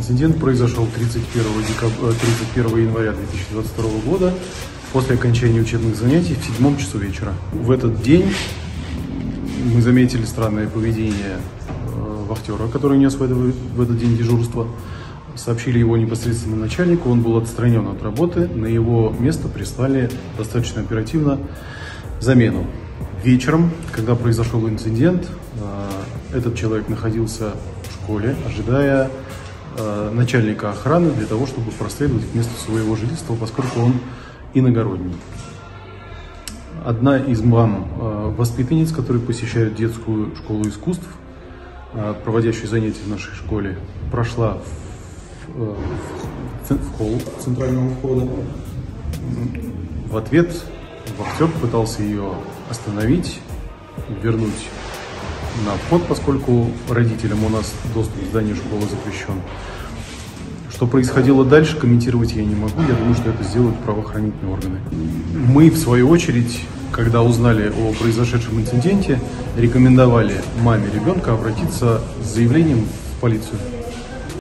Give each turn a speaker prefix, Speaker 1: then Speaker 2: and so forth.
Speaker 1: Инцидент произошел 31, декаб... 31 января 2022 года после окончания учебных занятий в седьмом часу вечера. В этот день мы заметили странное поведение э, вахтера, который нес в, в этот день дежурство. Сообщили его непосредственно начальнику, он был отстранен от работы, на его место прислали достаточно оперативно замену. Вечером, когда произошел инцидент, э, этот человек находился в школе, ожидая э, начальника охраны для того, чтобы проследовать к месту своего жительства, поскольку он иногородний. Одна из мам э, воспитанниц, которые посещают детскую школу искусств, проводящую занятия в нашей школе, прошла в, в холл центрального входа. В ответ вахтер пытался ее остановить, вернуть на вход, поскольку родителям у нас доступ к зданию школы запрещен. Что происходило дальше, комментировать я не могу. Я думаю, что это сделают правоохранительные органы. Мы, в свою очередь, когда узнали о произошедшем инциденте, рекомендовали маме ребенка обратиться с заявлением в полицию.